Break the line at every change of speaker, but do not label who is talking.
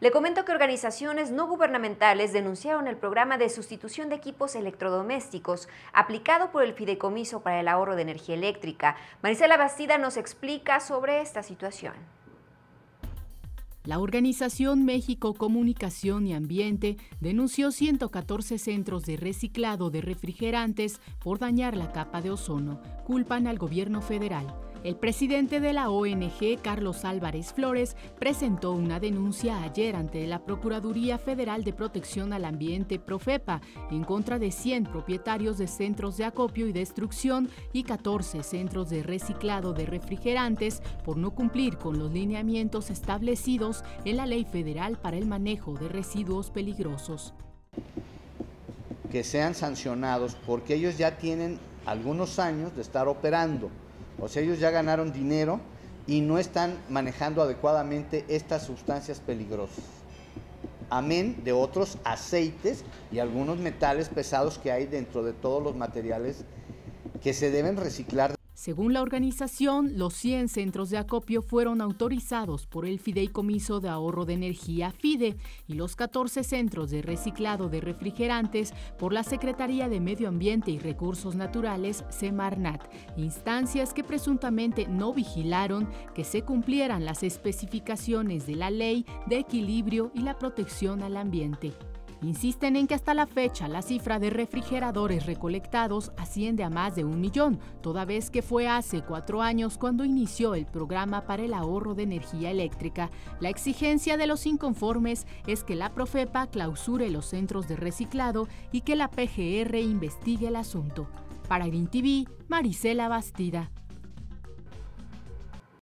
Le comento que organizaciones no gubernamentales denunciaron el programa de sustitución de equipos electrodomésticos aplicado por el Fideicomiso para el Ahorro de Energía Eléctrica. Marisela Bastida nos explica sobre esta situación.
La organización México Comunicación y Ambiente denunció 114 centros de reciclado de refrigerantes por dañar la capa de ozono. Culpan al gobierno federal. El presidente de la ONG, Carlos Álvarez Flores, presentó una denuncia ayer ante la Procuraduría Federal de Protección al Ambiente, Profepa, en contra de 100 propietarios de centros de acopio y destrucción y 14 centros de reciclado de refrigerantes por no cumplir con los lineamientos establecidos en la Ley Federal para el Manejo de Residuos Peligrosos.
Que sean sancionados porque ellos ya tienen algunos años de estar operando o sea, ellos ya ganaron dinero y no están manejando adecuadamente estas sustancias peligrosas. Amén de otros aceites y algunos metales pesados que hay dentro de todos los materiales que se deben reciclar
según la organización, los 100 centros de acopio fueron autorizados por el Fideicomiso de Ahorro de Energía FIDE y los 14 centros de reciclado de refrigerantes por la Secretaría de Medio Ambiente y Recursos Naturales, Semarnat, instancias que presuntamente no vigilaron que se cumplieran las especificaciones de la Ley de Equilibrio y la Protección al Ambiente. Insisten en que hasta la fecha la cifra de refrigeradores recolectados asciende a más de un millón, toda vez que fue hace cuatro años cuando inició el programa para el ahorro de energía eléctrica. La exigencia de los inconformes es que la Profepa clausure los centros de reciclado y que la PGR investigue el asunto. Para Green TV, Marisela Bastida.